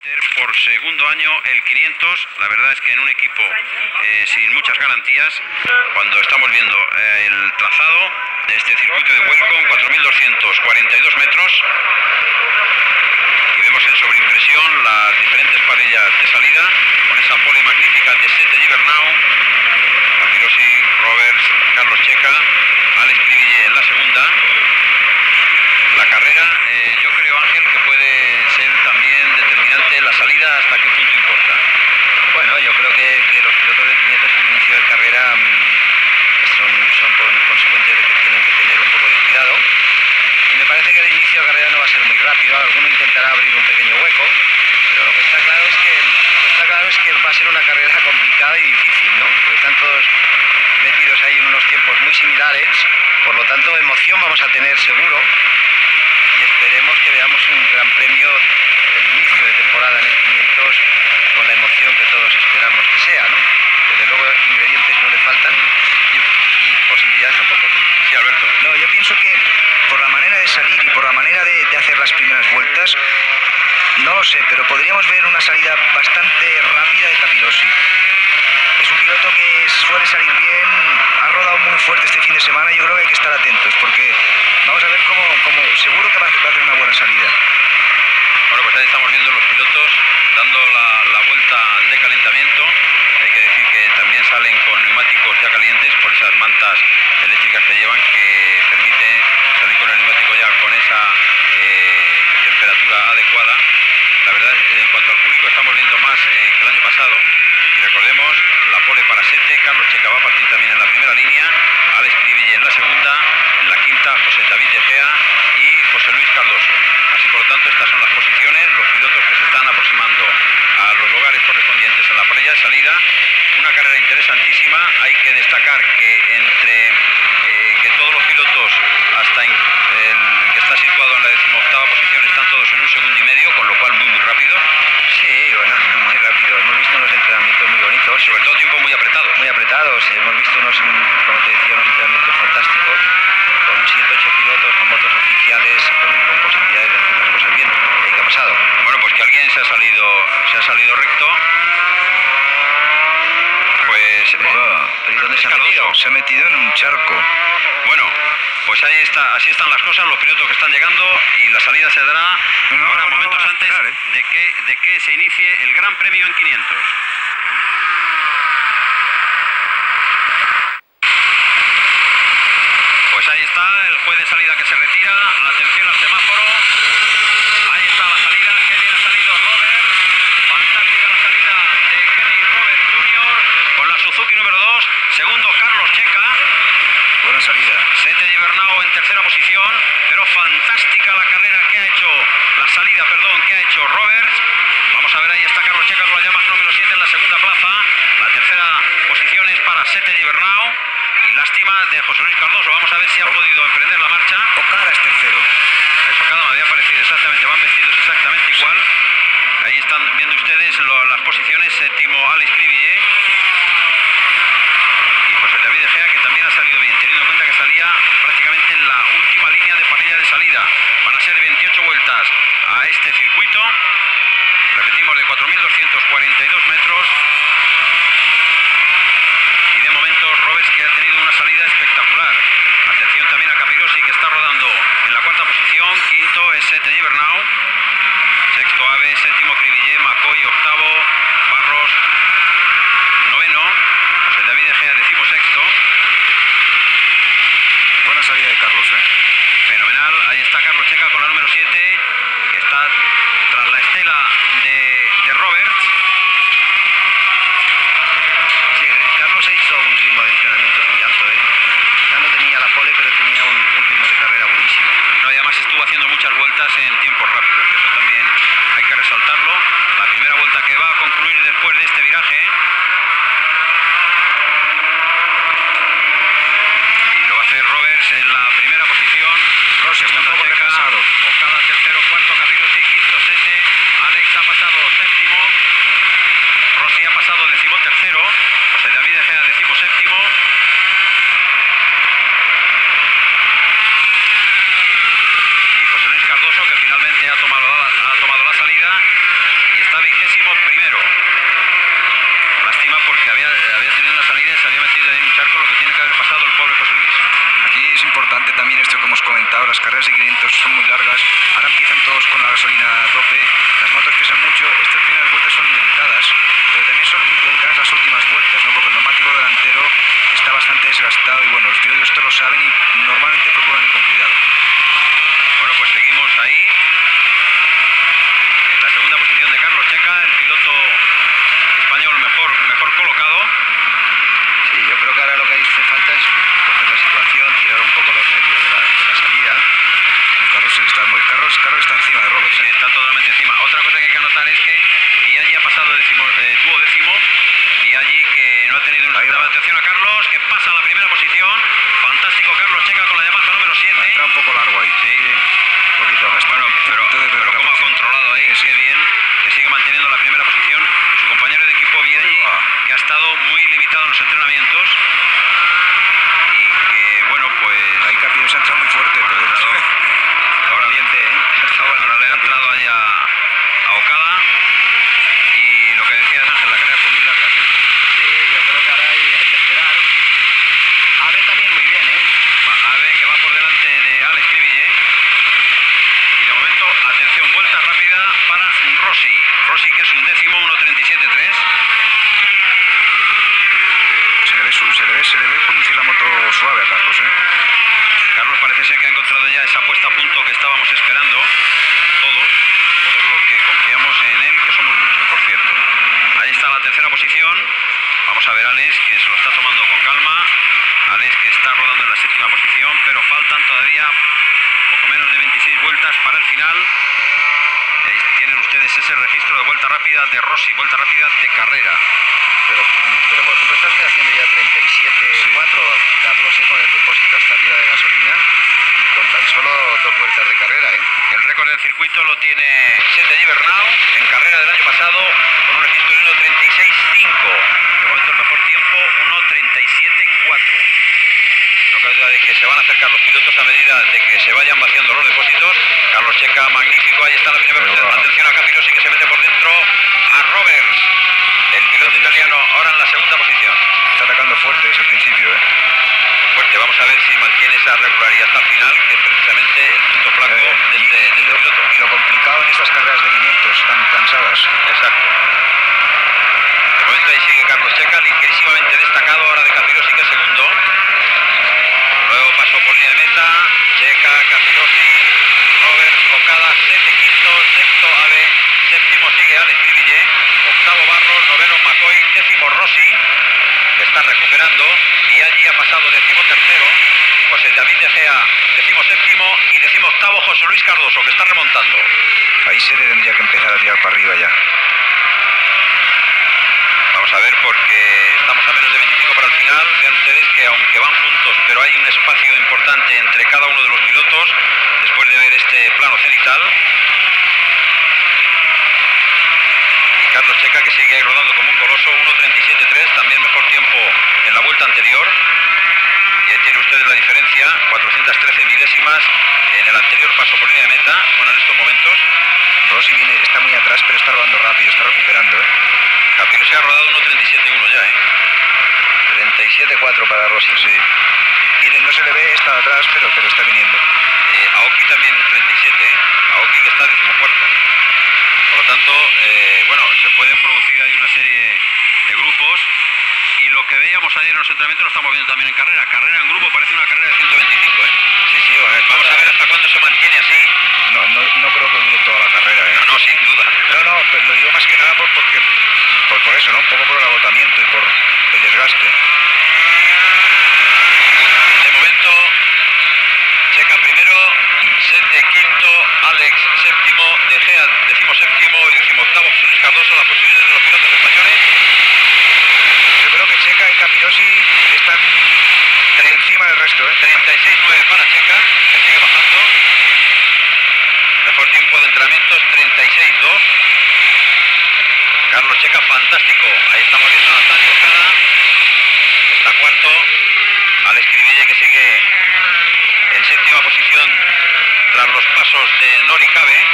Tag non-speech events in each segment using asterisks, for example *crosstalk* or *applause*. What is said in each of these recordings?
Por segundo año el 500, la verdad es que en un equipo eh, sin muchas garantías, cuando estamos viendo eh, el trazado de este circuito de Welcome, 4.242 metros, y vemos en sobreimpresión las diferentes parrillas de salida, con esa pole magnífica de Sete Gibernau, Capirosi, Roberts, Carlos Checa, Alex Cribille en la segunda. La carrera, eh, yo creo Ángel que puede ser también determinante la salida hasta qué punto importa. Bueno, yo creo que, los pilotos de 500 en inicio de carrera mm, son, son con- consecuentes de que tienen que tener un poco de cuidado. Y me parece que el inicio de carrera no va a ser muy rápido, alguno intentará abrir un pequeño hueco, pero lo que está claro es que, lo que está claro es que va a ser una carrera *laughs* complicada y difícil, ¿no? Porque están todos metidos ahí en unos tiempos muy similares, por lo tanto emoción vamos a tener seguro esperemos que veamos un gran premio del inicio de temporada en el 500 con la emoción que todos esperamos que sea, ¿no? Desde luego ingredientes no le faltan y, y posibilidades tampoco. Sí, Alberto. No, yo pienso que por la manera de salir y por la manera de, hacer las primeras vueltas, no lo sé, pero podríamos ver una salida bastante rápida de Capirosi. Es un piloto que suele salir bien, ha rodado muy fuerte este fin de semana y yo creo que hay que estar atentos porque vamos a ver cómo, seguro que va a hacer una buena salida. Bueno, pues ahí estamos viendo los pilotos dando la, la vuelta de calentamiento. Hay que decir que también salen con neumáticos ya calientes por esas mantas eléctricas que llevan que permite salir con el neumático ya con esa eh, temperatura adecuada. La verdad es que en cuanto al público estamos viendo más eh, que el año pasado. Recordemos, la pole para 7, Carlos Checa va a partir también en la primera línea, Alex Cribille en la segunda, en la quinta José David De Gea y José Luis Cardoso. Así por lo tanto, estas son las posiciones, los pilotos que se están aproximando a los lugares correspondientes en la parrilla de salida. Una carrera interesantísima. Hay que destacar que entre eh, que todos los pilotos, hasta en- el que está situado en la decimoctava posición, están todos en un segundo y medio, con lo cual muy muy rápido. Sí, bueno, muy rápido. Hemos visto unos entrenamientos muy bonitos, Sobre todo tiempo muy apretado. muy apretados. Hemos visto unos, mm, como te decía, unos entrenamientos fantásticos, con 7, 8 pilotos, con motos oficiales, con, con posibilidades de hacer las cosas bien. ¿Y qué ha pasado? Bueno, pues que alguien se ha salido, se ha salido recto. Pues eh, ¿Pero ¿y dónde se ha metido? Se ha metido en un charco. Bueno, pues ahí está, así están las cosas, los pilotos que están llegando y la salida se dará No, ahora no, momentos antes esperar, ¿eh? de, que, de que se inicie el Gran Premio en 500. Pues ahí está el juez de salida que se retira, atención al semáforo, ahí está la salida, que bien ha salido Robert, fantástica la salida de Kenny Robert Jr. con la Suzuki número 2, segundo Carlos Checa, Buena salida. Sete Gibernau en tercera posición, pero fantástica la carrera que ha hecho, la salida, perdón, que ha hecho Roberts. Vamos a ver, ahí está Carlos Checa con la llamas número 7 en la segunda plaza. La tercera posición es para Sete. Y lástima de José Luis Cardoso. Vamos a ver si ha podido emprender la marcha. Ocara es tercero. Eso me había parecido exactamente, van vestidos exactamente igual. Ahí están viendo ustedes lo- las posiciones, séptimo Alex Cribillé y José David De Gea, que también ha salido bien, teniendo en cuenta que salía prácticamente en la última línea de parrilla de salida. Van a ser 28 vueltas a este circuito, repetimos, de 4.242 metros. Que ha tenido una salida espectacular. Atención también a Capirosi que está rodando en la cuarta posición, quinto es Sete Gibernau, sexto Ave, séptimo Cribillé, Macoy, octavo, Barros, noveno, José David De Gea, decimo sexto, Buena salida de Carlos, ¿eh? fenomenal, ahí está Carlos Checa con la número 7, que está tras la estela de, de Roberts, Sí, Carlos ha hizo un ritmo de entrenamiento muy alto, ¿eh? Ya no tenía la pole, pero tenía un, un ritmo de carrera buenísimo. No, y además estuvo haciendo muchas vueltas en tiempos rápidos, eso también hay que resaltarlo. La primera vuelta que va a concluir después de este viraje. Y lo va a hacer Roberts en la primera posición. Rossi está un poco retrasado. Ocada, tercero, cuarto, Capirosi, quinto, sete. Alex ha pasado séptimo. Rossi ha pasado decimotercero. José David De Gea decimo séptimo. Y José Luis Cardoso que finalmente ha tomado la, salida y está vigésimo primero. Lástima porque había, tenido una salida y se había metido en un charco lo que tiene que haber pasado el pobre José. Aquí es importante también esto que hemos comentado, las carreras de 500 son muy largas, ahora empiezan todos con la gasolina a tope, las motos pesan mucho, estas primeras vueltas son delicadas, pero también son delicadas las últimas vueltas, ¿no? porque el neumático delantero está bastante desgastado y bueno, los pilotos esto lo saben y normalmente procuran ir con cuidado. Bueno, pues seguimos ahí. En la segunda posición de Carlos Checa, el piloto español mejor, mejor colocado. Sí, yo creo que ahora lo que hace falta es coger la situación, tirar un poco los nervios de la, de la salida. Carlos está muy, Carlos, Carlos está encima de Robert. Sí, está totalmente encima. Otra cosa que hay que anotar es que Viaggi ha pasado décimo, eh, duodécimo. Viaggi que no ha tenido una atención a Carlos, que pasa a la primera posición. Fantástico Carlos Checa con la Yamaha número 7. Está un poco largo ahí. Sí, Un poquito. bueno, pero, pero como ha controlado ahí, Sí, qué bien, que sigue manteniendo la primera posición. Su compañero de equipo va. que ha estado muy limitado en los entrenamientos. Y que, bueno, pues... Ahí Capillo se ha entrado muy fuerte. Bueno. *laughs* Ahora Valiente, ¿eh? Ahora le ha entrado ahí a, a. Y lo que decías Ángel, la carrera fue muy larga. ¿eh? Sí, yo creo que ahora hay, hay que esperar. Ave también muy bien, ¿eh? Va- Ave que va por delante de Alex Cribille. Y de momento, atención, vuelta rápida para Rossi. Rossi que es un décimo, 1.37.3. Se le ve, su- se le ve, se le ve conducir la moto suave a Carlos, ¿eh? Carlos parece ser que ha encontrado ya esa puesta a punto que estábamos esperando todos, todos los que confiamos en él, que somos muchos, por cierto. Ahí está la tercera posición. Vamos a ver a Alex, que se lo está tomando con calma. Alex que está rodando en la séptima posición, pero faltan todavía poco menos de 26 vueltas para el final. Tienen ustedes ese registro de vuelta rápida de Rossi, vuelta rápida de carrera. Pero, pero por ejemplo, estás haciendo ya 37-4, Carlos, ¿eh? con el depósito hasta arriba de gasolina y con tan solo dos vueltas de carrera, ¿eh? El récord del circuito lo tiene Sete Gibernau en carrera del año pasado con un registro de 1.36.5. De momento el mejor tiempo 1.37.4. No cabe duda de que se van a acercar los pilotos a medida de que se vayan vaciando los depósitos. Carlos Checa, magnífico, ahí está la primera. Atención a Capirosi que se mete por dentro a Roberts. El piloto italiano ahora en la segunda posición. Está atacando fuerte desde el principio, ¿eh? Fuerte, vamos a ver si mantiene esa regularidad hasta el final, que es precisamente el punto eh, flaco eh, del, y, este, del, este piloto. Y lo complicado en estas carreras de 500 tan cansadas. Exacto. De momento ahí sigue Carlos Checa, ligerísimamente destacado ahora de 14. Está recuperando, Viaggi ha pasado décimo tercero, José David De Gea, décimo séptimo y décimo octavo José Luis Cardoso, que está remontando. Ahí se le tendría que empezar a tirar para arriba ya. Vamos a ver porque estamos a menos de 25 para el final. Vean ustedes que aunque van juntos, pero hay un espacio importante entre cada uno de los pilotos después de ver este plano cenital. Carlos Checa que sigue ahí rodando como un coloso, 1.37.3, también mejor tiempo en la vuelta anterior. Y ahí tienen ustedes la diferencia, 413 milésimas en el anterior paso por línea de meta, bueno, en estos momentos. Rossi viene, está muy atrás, pero está rodando rápido, está recuperando, ¿eh? Capiro se ha rodado 1.37.1 ya, ¿eh? 37-4 para Rossi. Sí. Viene, no se le ve, está atrás, pero, pero está viniendo. Eh, Aoki también 37, ¿eh? Aoki que está decimocuarto. Por lo tanto, eh, bueno, se pueden producir ahí una serie de grupos y lo que veíamos ayer en los entrenamientos lo estamos viendo también en carrera. Carrera en grupo parece una carrera de 125, ¿eh? Sí, sí, bueno, Vamos a ver hasta cuándo se mantiene así. No, no, no creo que dure toda la carrera, ¿eh? No, no, sin duda. No, no, pero lo digo más que nada por, porque, por, por eso, ¿no? Un poco por el agotamiento y por el desgaste. De momento, Checa primero, Sete quinto, Alex séptimo, De Gea decimo séptimo y decimoctavo José Luis Cardoso, las posiciones de los pilotos españoles. Yo creo que Checa y Capirosi están encima del resto, ¿eh? 36-9 para Checa, que sigue bajando. Mejor tiempo de entrenamientos, 36-2. Carlos Checa, fantástico. Ahí estamos viendo a Natalio que está cuarto. Alex Cribille, que sigue en séptima posición tras los pasos de Nori Cabe.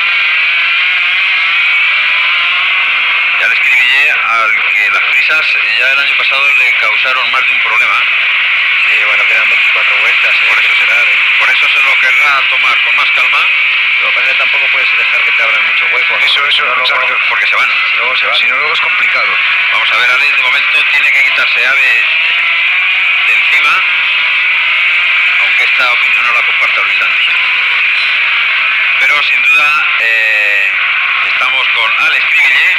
Porque las prisas ya el año pasado le causaron más de un problema. Sí, bueno, quedan 24 vueltas, ¿eh? Por eso Que será, ¿eh? por eso se lo querrá tomar con más calma. Lo que pasa es que tampoco puedes dejar que te abran mucho hueco. ¿no? Eso, eso, Luego- exacto. Porque se van. Luego se. Si no, luego es complicado. Vamos a ver, Alex de momento tiene que quitarse ave de encima, aunque esta opinión no la comparta Luis Santi. Pero sin duda eh, estamos con Alex Cribillé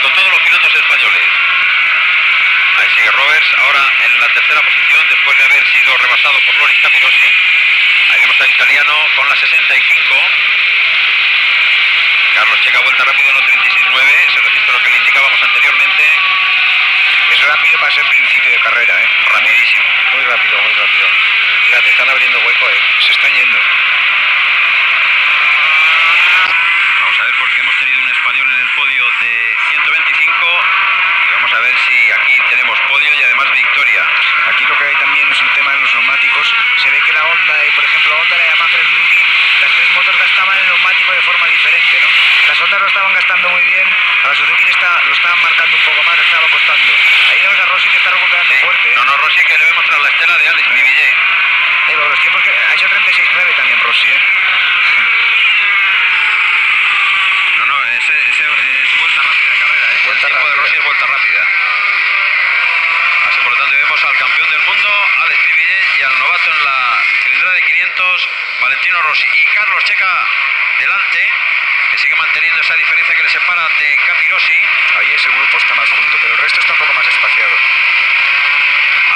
con todos los pilotos españoles. Ahí sigue Roberts, ahora en la tercera posición después de haber sido rebasado por Loris Capirossi. Ahí vemos al italiano con la 65. Carlos Checa vuelta rápido 1.36.9, ese registro que le indicábamos anteriormente, Es rápido para ser principio de carrera, ¿eh? rapidísimo. Muy rápido, muy rápido. Fíjate, están abriendo hueco, ¿eh? Se están yendo. Vamos a ver porque hemos tenido un español en el podio de 125 y vamos a ver si aquí tenemos podio y además victoria. Aquí lo que hay también es un tema en los neumáticos. Se ve que la Honda, y por ejemplo, Honda, la Yamaha el Suzuki, las tres motos gastaban el neumático de forma diferente, ¿no? Las Hondas lo estaban gastando muy bien, a la Suzuki le está- lo estaban marcando un poco más, le estaba costando. Ahí vemos a Rossi que está recuperando Sí. fuerte, ¿eh? No, no, Rossi que le vemos tras la estela de Alex Cribillet. Eh, los tiempos que ha hecho 36-9 también Rossi, ¿eh? No, no, ese, ese es vuelta rápida de carrera, ¿eh? Vuelta el tiempo de rápida. Rossi es vuelta rápida. Así por lo tanto vemos al campeón del mundo, Alex Cribillet, y al novato en la cilindrada de 500, Valentino Rossi. Y Carlos Checa delante, que sigue manteniendo esa diferencia que le separa de Capirossi. Ahí ese grupo está más junto, pero el resto está un poco más espaciado.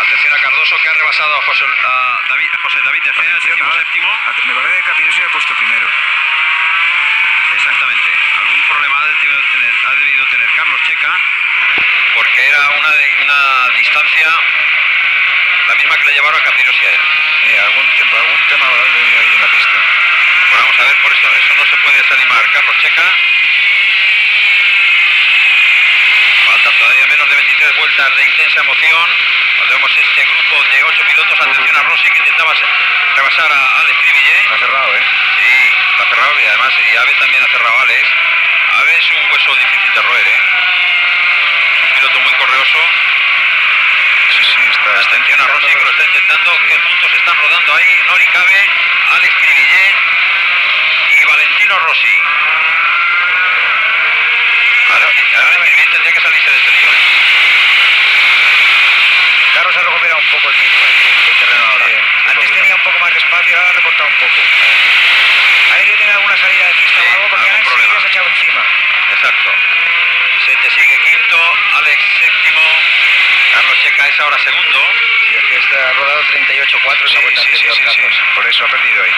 Atención a Cardoso que ha rebasado a José, a David, José David de Fea, el séptimo. Me parece que Capirossi ha puesto primero. Exactamente. Algún problema ha debido tener, ha debido tener Carlos Checa porque era una, de- una distancia la misma que le llevaron a Capirossi a él. Algún, tiempo, algún tema habrá tenido ahí en la pista. Bueno, vamos a ver, por eso, eso no se puede desanimar. Carlos Checa. Faltan todavía menos de 23 vueltas de intensa emoción. Cuando vemos este grupo de 8 pilotos, atención a Rossi que intentaba rebasar a Alex Cribillet. Está cerrado, ¿eh? Sí, lo ha cerrado y además y Ave también ha cerrado a Alex. Ave es un hueso difícil de roer, ¿eh? Es un piloto muy correoso. Sí, sí, está. Atención a Rossi que lo está intentando. ¿Qué puntos están rodando ahí? Nori Cabe, Alex Cribillet y Valentino Rossi. Ahora, ahora Cribillet tendría que salirse de este lío, ¿eh? Carlos ha recuperado un poco el tiempo el, el terreno ahora. Sí, Antes tenía un poco más de espacio, ahora ha recortado un poco. Tener alguna salida de pista Sí, o algo porque algún ahora enseguida se ha echado encima. Exacto. Se te sigue quinto, Alex séptimo, Carlos Checa es ahora segundo. Sí, es que está rodado 38-4 en Sí, la vuelta sí, sí, anterior, sí, sí. Por eso ha perdido ahí.